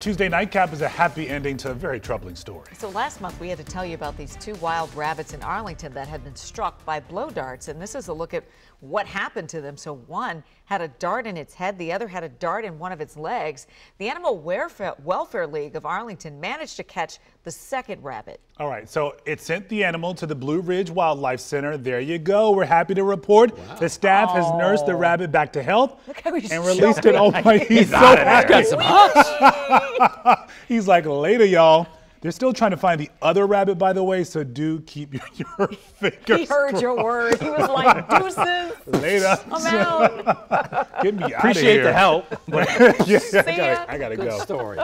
Tuesday Nightcap is a happy ending to a very troubling story. So last month we had to tell you about these two wild rabbits in Arlington that had been struck by blow darts. And this is a look at what happened to them. So one had a dart in its head, the other had a dart in one of its legs. The Animal Welfare, Welfare League of Arlington managed to catch the second rabbit. All right, so it sent the animal to the Blue Ridge Wildlife Center. There you go. We're happy to report wow. the staff has nursed the rabbit back to health and released it. Oh my, he's, he's so happy. Got some hugs. He's like, later, y'all. They're still trying to find the other rabbit, by the way, so do keep your, your fingers He heard crossed. your words. He was like, deuces. Later. I'm out. Get me out of here. Appreciate the help. yeah, I gotta, ya. I gotta Good go. story.